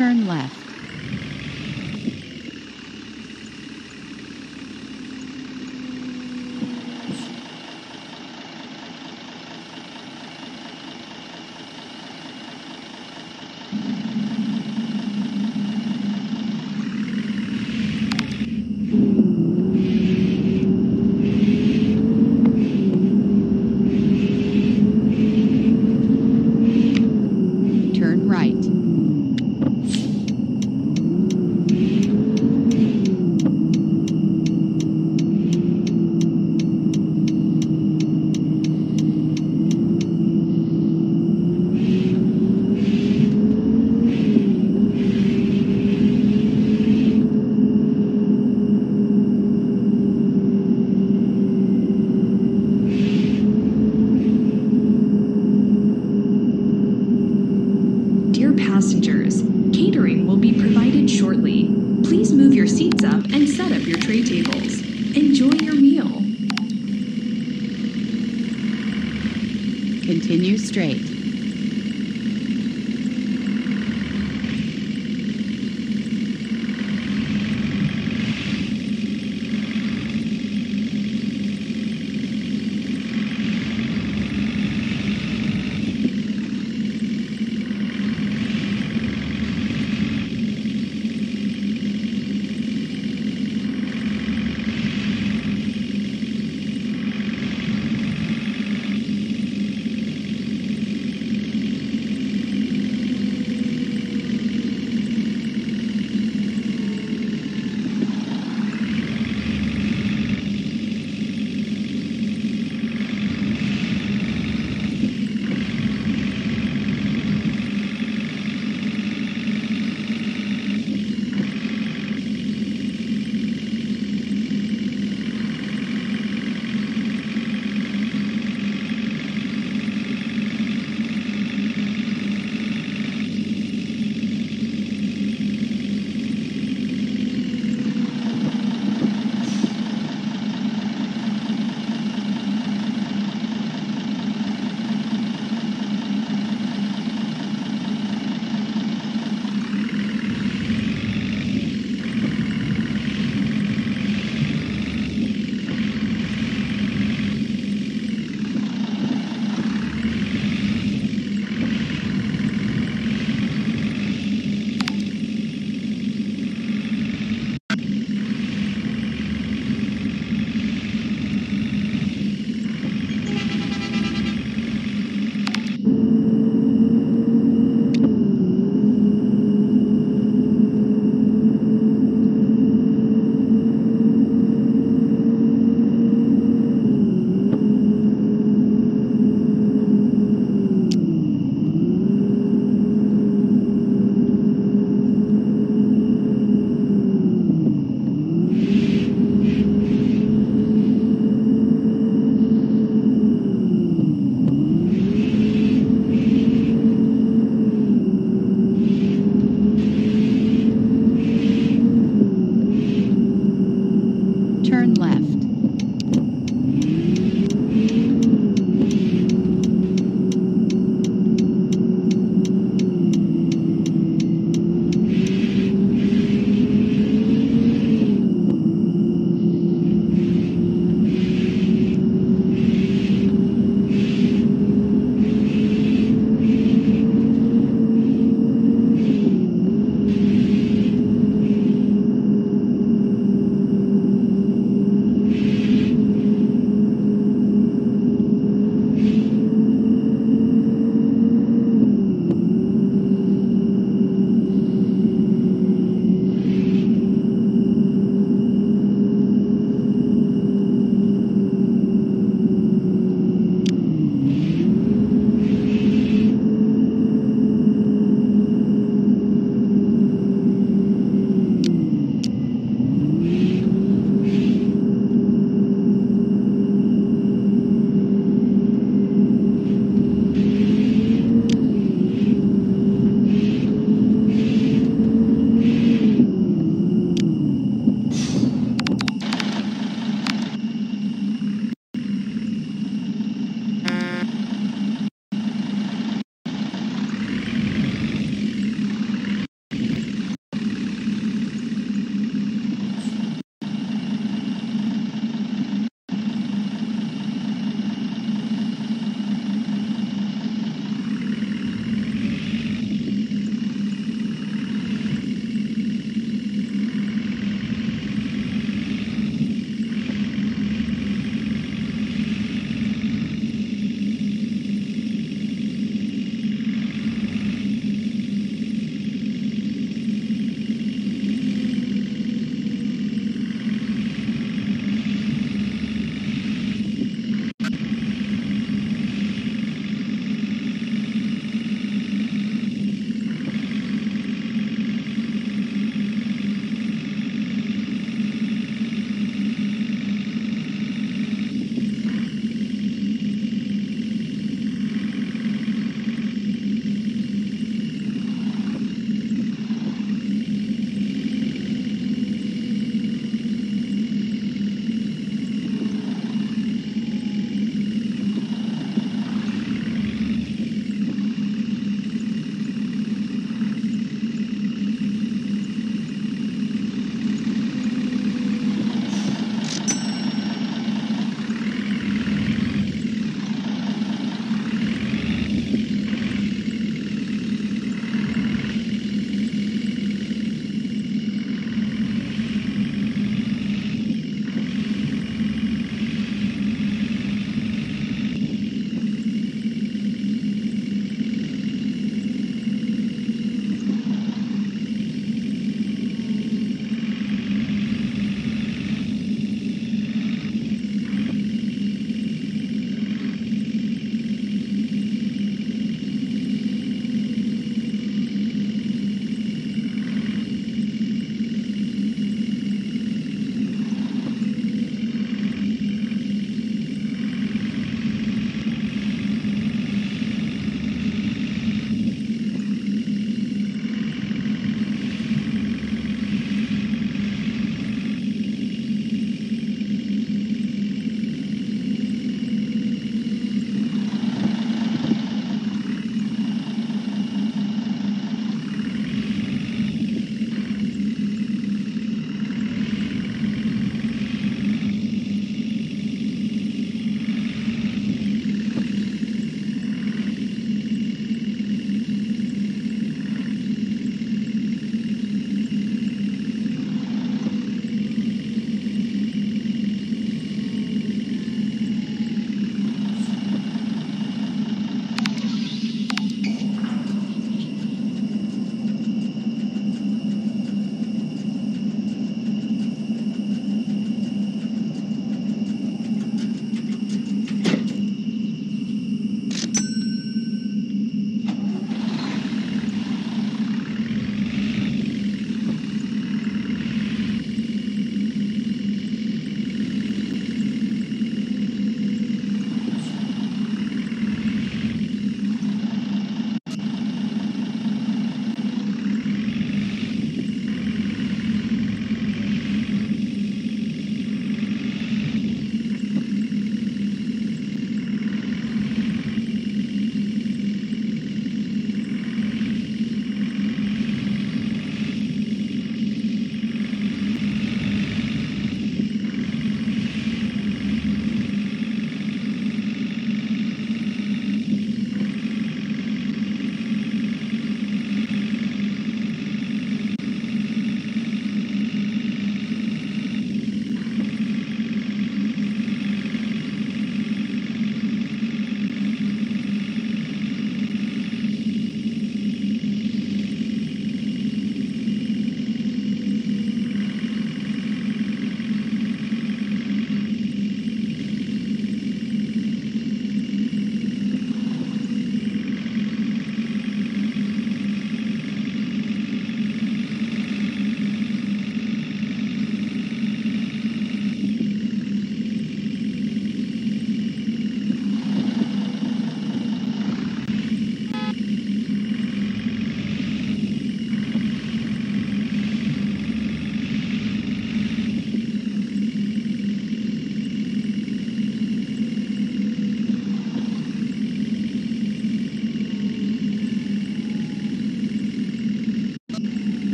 Turn left.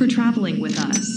For traveling with us.